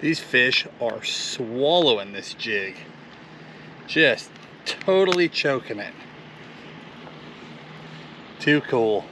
These fish are swallowing this jig. Just totally choking it. Too cool.